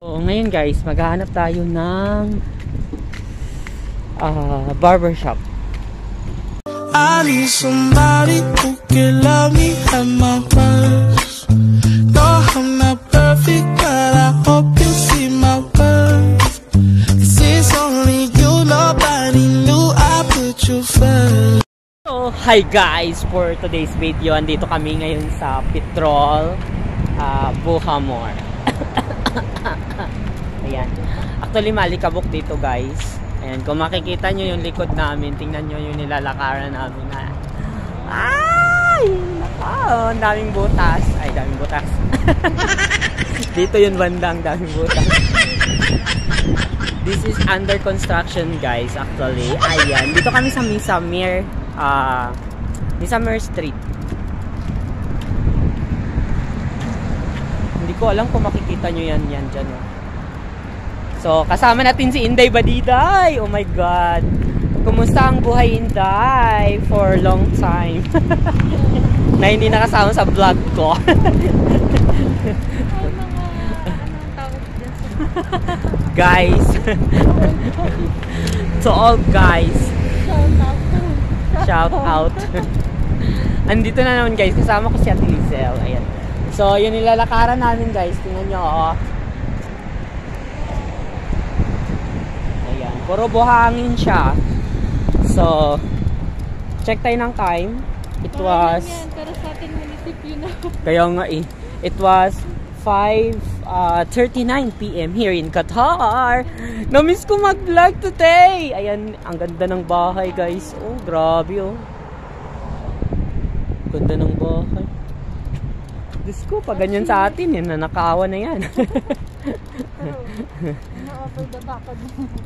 So, ngayon guys, maghahanap tayo ng ah, barbershop. I need somebody who can love me at my worst. No, I'm not perfect, but I hope you see my worth. Is only you, nobody knew I put you first. So, hi guys! For today's video, andito kami ngayon sa Petrol uh, Buhamor. Ayan. Actually, malikabok dito guys. Ayan, kung makikita nyo yung likod namin, tingnan nyo yung nilalakaran namin na Ay! Nako, ang daming butas. Ay, daming butas. dito yung bandang daming butas. This is under construction guys actually. Ayan, dito kami sa Misamir uh, Misamir Street. Hindi ko alam kung makikita nyo yan yan dyan. Oh. So, kasama natin si Inday Badiday. Oh my God. Kumusta ang buhay Inday for long time? na hindi nakasama sa vlog ko. Guys. to all guys. Shout out. Shout out. Andito na naman guys, kasama ko si Ate Lizel. Ayan. So, yun nilalakaran namin guys. Tingnan nyo, oh. Ayan. Puro buhangin siya. So, check tayo ng time. It was, pero sa ating munisipyo na. kaya nga eh, it was 5, uh, 39 p.m. here in Qatar. Namiss ko mag-vlog today. Ayan, ang ganda ng bahay guys. Oh, grabe oh. Ganda ng bahay. Diyos ko, pag ganyan sa atin, yan, nanakawa na yan.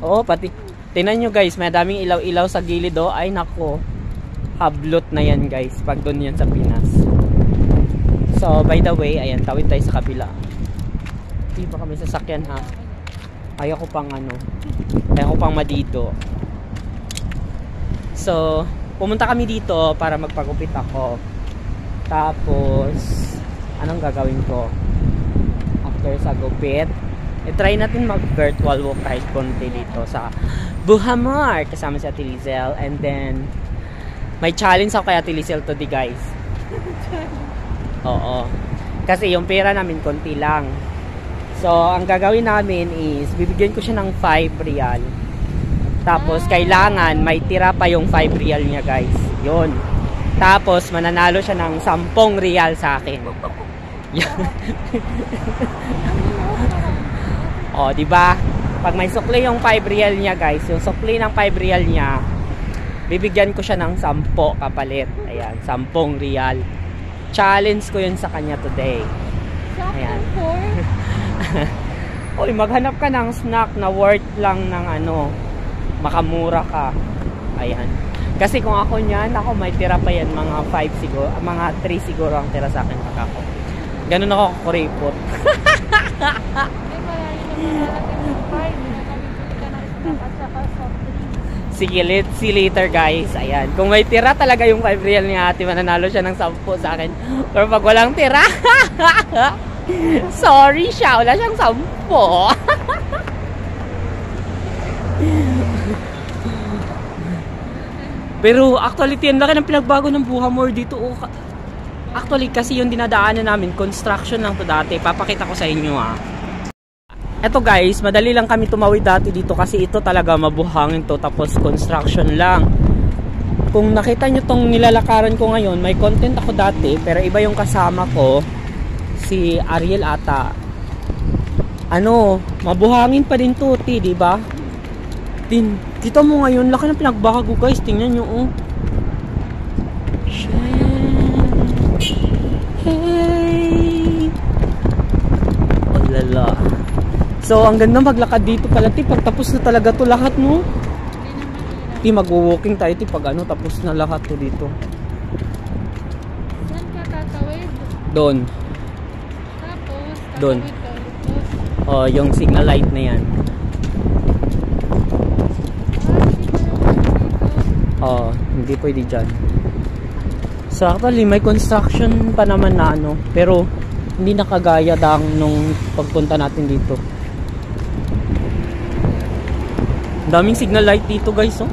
Oo, pati. Tingnan nyo guys, may daming ilaw-ilaw sa gilid oh. Ay nako. Hablot na yan guys, pag doon yan sa Pinas. So, by the way, ayan, tawid tayo sa kabila. Hindi pa kami sasakyan ha. Ayaw ko pang ano. Ayaw ko pang madito. So, pumunta kami dito para magpagupit ako. Tapos, anong gagawin ko? After sa gupit, i-try natin mag-virtual walk kahit konti dito sa Buhamar kasama si Ate Lizel. And then, may challenge ako kay Ate Lizel today guys. Oo. Kasi yung pera namin konti lang. So, ang gagawin namin is, bibigyan ko siya ng 5 real. Tapos, kailangan may tira pa yung 5 real niya guys. Yun. Tapos, mananalo siya ng 10 real sa akin. O, di ba? Pag may sukli yung 5 real niya guys, yung sukli ng 5 real niya, bibigyan ko siya ng 10 kapalit. Ayan, 10 real. Challenge ko yun sa kanya today. Ayan. Uy, maghanap ka ng snack na worth lang ng ano, makamura ka. Ayan. Kasi kung ako niyan, ako may tira pa yan, mga 5 siguro, mga 3 siguro ang tira sa akin pag ako. Ganun ako kuripot. Sige, let's see later guys. Ayan. Kung may tira talaga yung 5 real ni ate, mananalo siya ng 10 sa akin. Pero pag walang tira, sorry siya, wala siyang 10. Pero actually, yan laki ng pinagbago ng Buhamor dito. Oh, actually, kasi yung dinadaanan namin, construction lang to dati. Papakita ko sa inyo ah. Eto guys, madali lang kami tumawid dati dito kasi ito talaga mabuhangin to tapos construction lang. Kung nakita nyo tong nilalakaran ko ngayon, may content ako dati pero iba yung kasama ko, si Ariel ata. Ano, mabuhangin pa din to, ti, di ba? Tin, kita mo ngayon, laki ng pinagbago guys, tingnan nyo oh. Hey. Oh lala. So, ang ganda maglakad dito pala, ti. Pag tapos na talaga to lahat, no? Ti, mag-walking tayo, ti. Pag ano, tapos na lahat to dito. Saan ka tatawid? Doon. Tapos, Doon. Oh, yung signal light na yan. Oh, hindi pwede dyan. So, actually, may construction pa naman na ano. Pero, hindi nakagaya dang nung pagpunta natin dito. Ang daming signal light dito guys oh.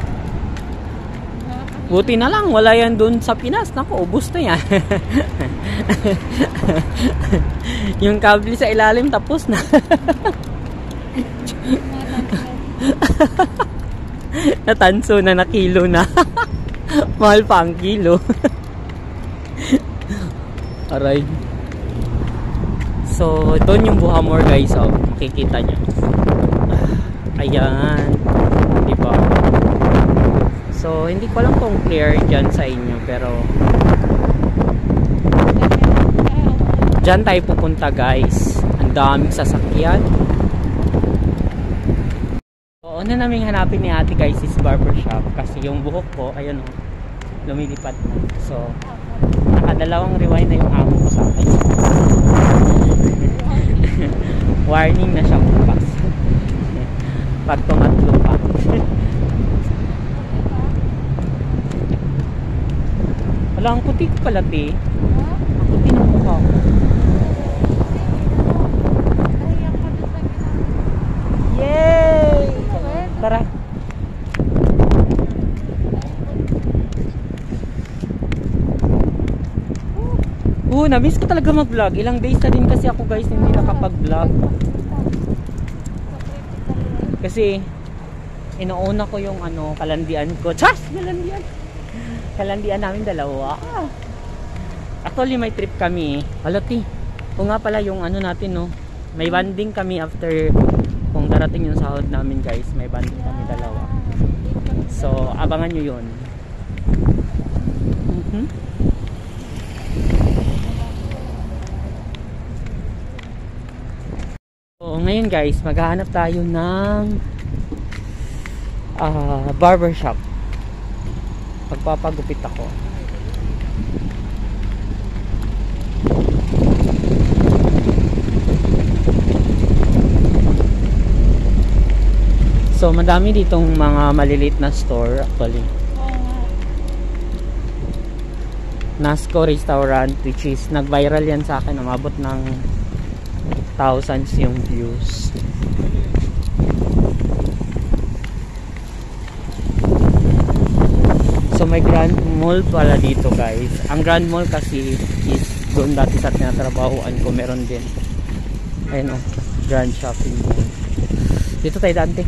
Buti na lang, wala yan doon sa Pinas. Naku, ubos na yan. yung kable sa ilalim tapos na. Natanso na na kilo na. Mahal pa ang kilo. Aray. So, doon yung Buhamor guys. Oh. Makikita nyo. Ayan. So, hindi ko alam kung clear dyan sa inyo. Pero, dyan tayo pupunta guys. Ang daming sasakyan. So, una naming hanapin ni ate guys is barbershop. Kasi yung buhok ko, ayun oh, lumilipad na. So, nakadalawang rewind na yung amo ko sa akin. Warning na siya bukas. Pag tumatlo pa. Ang puti ko pala, te. Ang puti ng mukha ko. Yay! Tara. Oo, na-miss ko talaga mag-vlog. Ilang days na din kasi ako guys hindi nakapag-vlog. Kasi inuuna ko yung ano, kalandian ko. Chas! Kalandian! Kalandian namin dalawa. Actually may trip kami. Alati. O nga pala yung ano natin no. May banding kami after kung darating yung sahod namin guys. May banding kami dalawa. So abangan nyo yun. Mhm. So ngayon guys, maghahanap tayo ng ah, barbershop. Pagpapagupit ako. So madami ditong mga maliliit na store actually. Nasco restaurant which is nag-viral yan sa akin umabot ng thousands yung views. So may Grand Mall pala dito guys. Ang Grand Mall kasi is doon dati sa tinatrabahoan ko meron din. Ayun oh, Grand Shopping Mall. Dito tayo dante.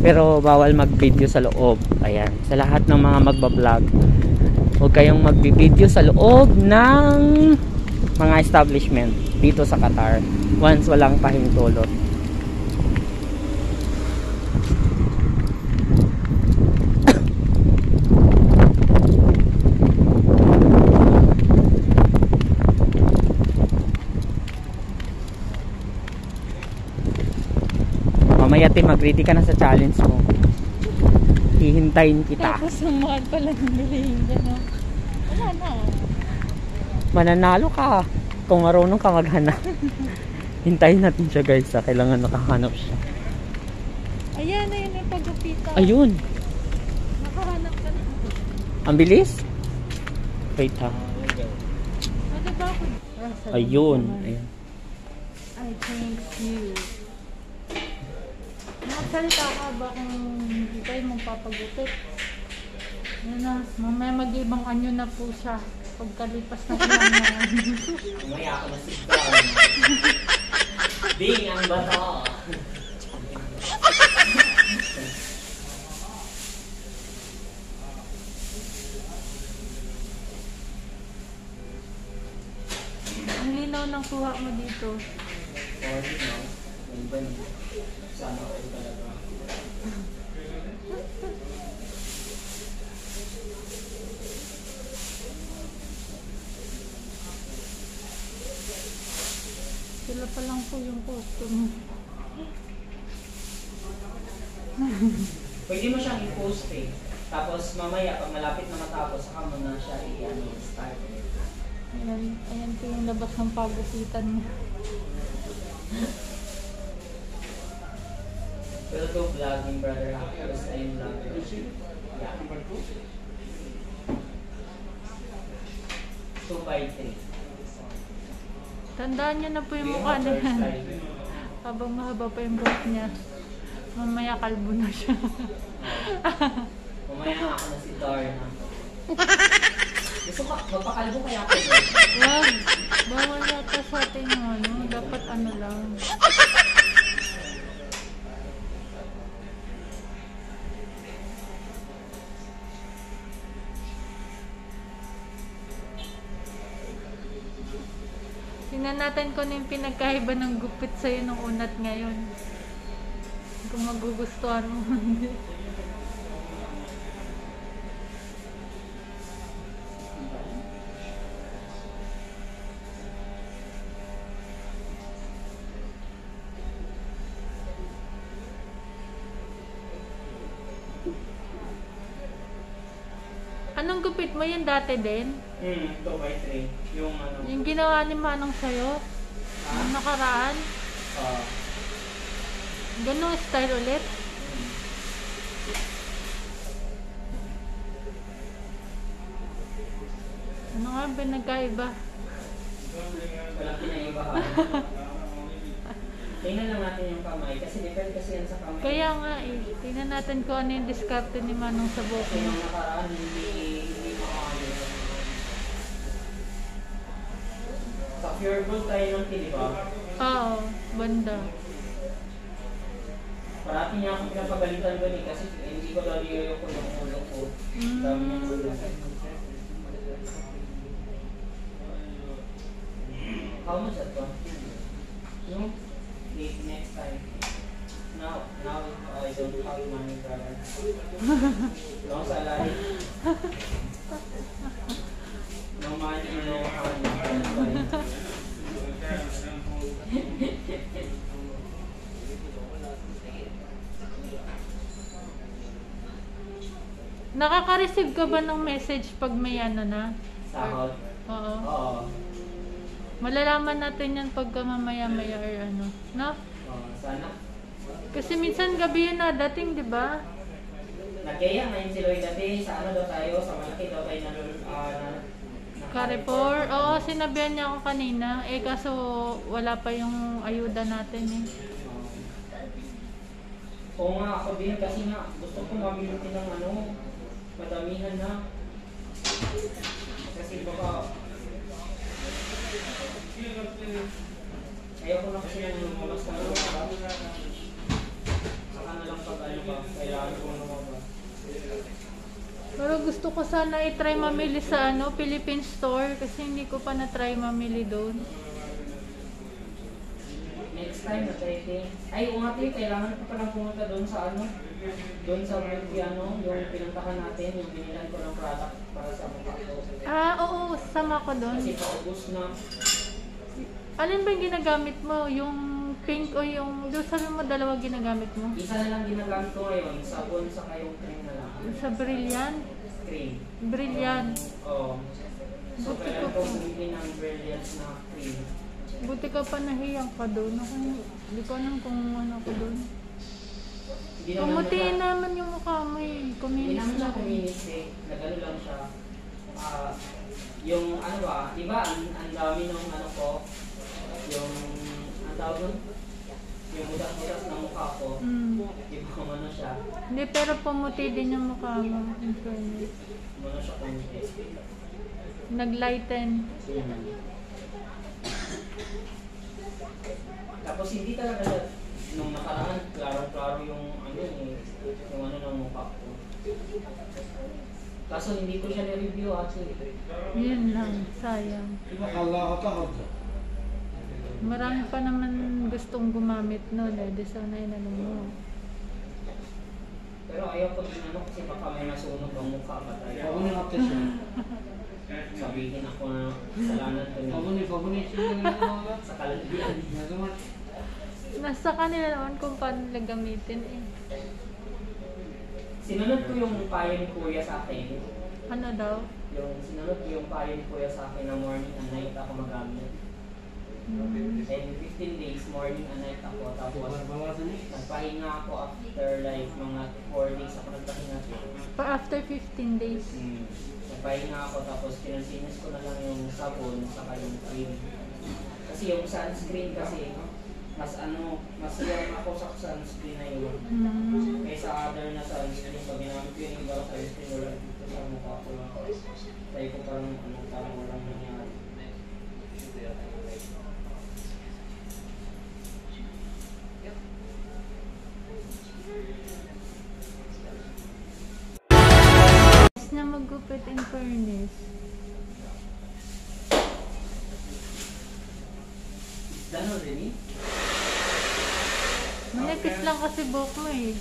Pero bawal mag-video sa loob. Ayan, sa lahat ng mga magba-vlog. Huwag kayong mag-video sa loob ng mga establishment dito sa Qatar once walang pahintulot. Mag-ready ka na sa challenge mo. Hihintayin kita. Tapos ang mahal pala ng bilihin dyan, no? Wala na. Mananalo ka kung marunong ka maghanap. Hintayin natin siya guys. Ha? Kailangan nakahanap siya. Ayan, ayun yung pagupita. Ayun. Nakahanap ka na. Ang bilis. Wait ha. Ano? Ayun. Ayun. I thank you. Nakasalita ka ba kung hindi tayo magpapagupit? Yan na, mamaya mag-ibang anyo na po siya. Pagkalipas na ilang na. Umaya ako na Ding ang bato. Ang linaw ng kuha mo dito. Sila pa lang po yung customer. Pwede mo siyang i-post eh. Tapos mamaya pag malapit na matapos, saka mo na siya i-ano, start. Ayan, ayan po yung labas ng pagupitan mo. Pero to vlogging brother Hackers ay yung vlogger. Yeah. 2 by 3. Tandaan niyo na po yung mukha na yan. Habang mahaba pa yung buhok niya. Mamaya kalbo na siya. Mamaya ako na si Darna. Gusto ka, magpakalbo kaya ako. Wag. Bawal yata sa atin yung ano. Dapat ano lang. Natin kung ano yung pinagkaiba ng gupit sa'yo nung unat ngayon. Kung magugustuhan mo hindi. Anong gupit mo yun dati din? Hmm, 2 by 3. Yung ano. Yung ginawa ni Manong sa'yo? Yung nakaraan? ah, Ganong style ulit? Ano nga ba nagkaiba? walang pinaibahan. Tingnan lang natin yung kamay. Kasi depende kasi yan sa kamay. Kaya nga eh, tingnan natin kung ano yung diskarte ni Manong sa buhok Kasi nung nakaraan, hindi, hindi makakaya. Sa pure gold tayo ng di ba? Oo, banda. Parati niya akong pinapagalitan eh. Kasi hindi ko lalo yung ko yung ulo ko. Mm. Dami niyang ulo. How much one? No? Wait, next time. Now, now I don't have money, brother. no salary. No money, no money. Nakaka-receive ka ba ng message pag may ano na? Sahod? Oo. Oo. Malalaman natin yan pagka mamaya-maya or ano. No? Oo, sana. Kasi minsan gabi yun na dating, di ba? Nagkaya ngayon si Lloyd dati, sa ano daw tayo, sa malaki daw tayo na, uh, na, na Carrefour. Oo, sinabihan niya ako kanina. Eh, kaso wala pa yung ayuda natin eh. Oo nga, ako din kasi nga gusto ko mamili din ng ano, madamihan na. Kasi baka ayaw ko na kasi nang lumabas na lumabas. Saka na lang pag ano ba, kailangan ko lumabas. Pero gusto ko sana i-try mamili sa ano, Philippine store kasi hindi ko pa na-try mamili doon. Next time, na-try Ay, oo nga tayo, kailangan ko palang pumunta doon sa ano, doon sa Mercury, ano, yung pinuntahan natin, yung binilan ko ng product para sa mukha ko. Ah, oo, sama ko doon. Kasi paubos na. Alin ba yung ginagamit mo? Yung pink o yung... Doon sabi mo dalawa ginagamit mo? Isa na lang ginagamit ko ngayon, sabon sa kayong cream na lang. Sa Brilliant? Cream. Brilliant. Oo. So, Buti kailangan ko bumili ng brilliant na cream. Buti ka pa nahiyang ka doon. Ako, hindi ko alam kung ano ko doon. Hindi naman siya- naman yung mukha mo eh. Hindi Kuminis naman siya na rin. kuminis eh. Nagano lang siya. Ah, yung ano ba, di ba, ang, ang dami ng ano ko, yung, ang tawag nun? Yung butas-butas ng mukha ko. Mm. Di ba kung ano siya? Hindi, pero pumuti din yung mukha mo. In fairness. Ano siya kumite. Naglighten. Hmm. Tapos hindi talaga siya, nung nakaraan, klaro-klaro yung ano eh, yung ano ng mukha ko. Kaso hindi ko siya na-review actually. Yun lang. Sayang. Marami pa naman gustong gumamit nun eh. Di sana inano mo. Pero ayaw ko din ano kasi baka may nasunog ang mukha ba tayo. Pabuni kapte siya. Sabihin ako na kasalanan ko Pabuni, pabuni siya yung sa. Nagamat. Nasa kanila naman kung paano nila gamitin eh. Sinunod ko yung payo ni Kuya sa akin. Ano daw? Yung sinunod ko yung payo ni Kuya sa akin na morning and night ako magamit. Mm. And 15 days, morning and night ako. Tapos nagpahinga ako after like mga 4 days ako nagpahinga. Pa after 15 days. Hmm. Nagpahinga ako tapos kinontinuous ko na lang yung sabon saka yung cream. Kasi yung sunscreen kasi, Mas ano, mas yung ako sa sunscreen na yun. Mm. Kaysa other na sunscreen, pag ginamit ko yung ibang sunscreen, wala dito sa mukha ko lang. Tayo ko parang, ano, parang walang nangyari. Mas fairness. Gano'n rin eh? Manipis lang kasi buhok mo eh.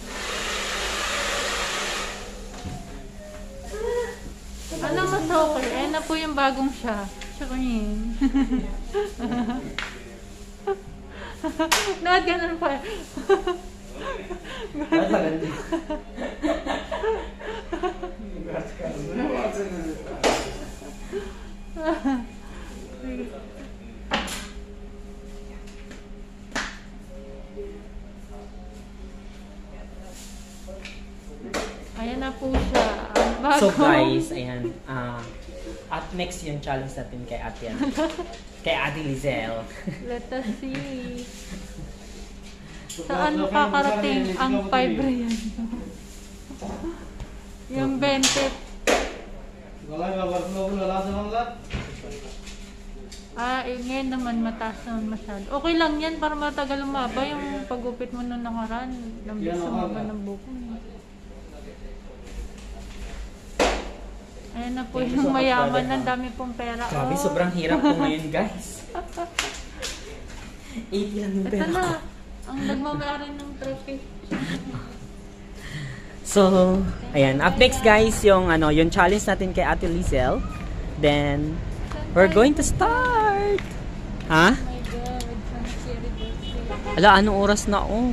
Ano mas okay? Eh na po yung bagong siya. Siya ko yun. Lahat ganun pa. Lahat maganda. Ayan na po siya. Ang bagong... So guys, ayan. ah at next yung challenge natin kay Ate ano, kay Ate Lizelle. Let us see. Saan makakarating ang fiber yan? Yung 20. Wala nga, baru mo wala sa mga Ah, eh, ngayon naman mataas naman masyado. Okay lang yan para matagal lumaba yung pagupit mo nung nakaraan. Lambis okay. ng buko mo. Ayan na po yung mayaman. Ang dami pong pera. Grabe, Oh. sobrang hirap po ngayon guys. 80 lang yung Ito pera na. ko. Ang nagmamayari ng traffic. So, ayan. Up next guys, yung ano, yung challenge natin kay Ate Lizelle. Then, we're going to start. Ha? Oh cherry birthday. Ala, anong oras na? Oh,